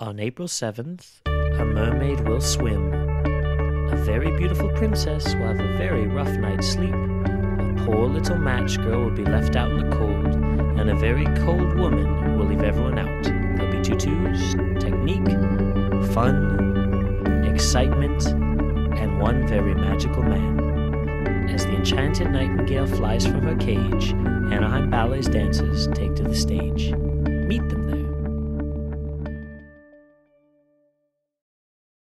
On April 7th, a mermaid will swim. A very beautiful princess will have a very rough night's sleep. A poor little match girl will be left out in the cold, and a very cold woman will leave everyone out. There'll be tutus, technique, fun, excitement, and one very magical man. As the enchanted nightingale flies from her cage, Anaheim Ballet's dancers take to the stage.